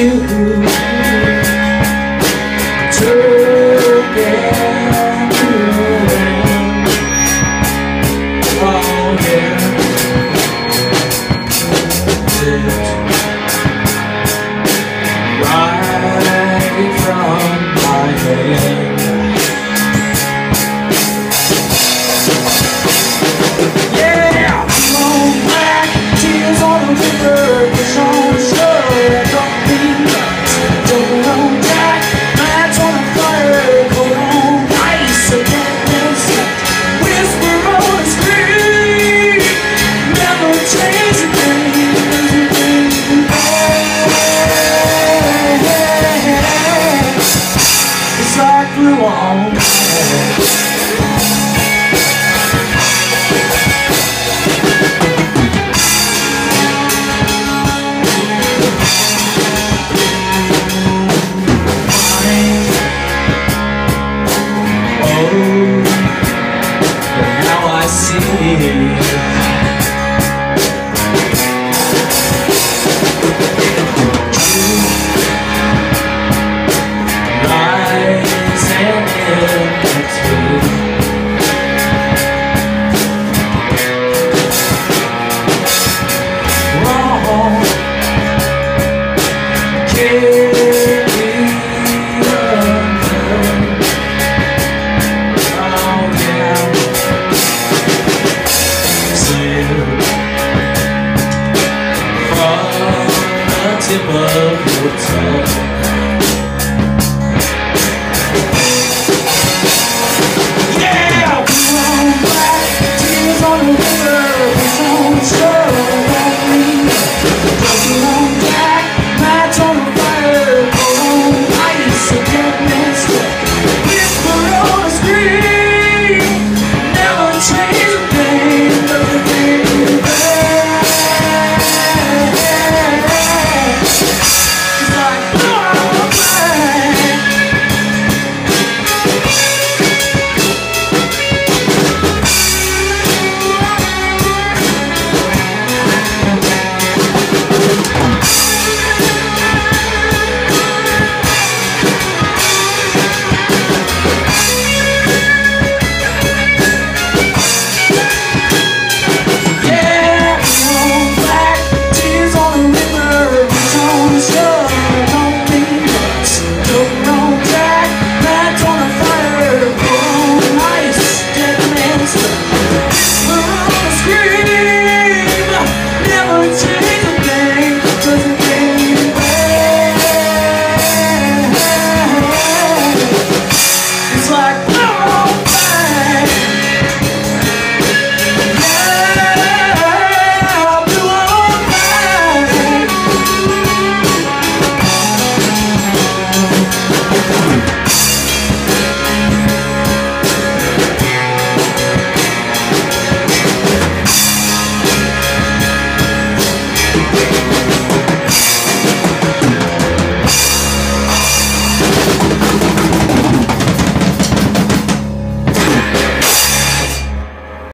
you. see. Tip of your tongue.